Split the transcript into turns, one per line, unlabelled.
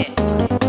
it.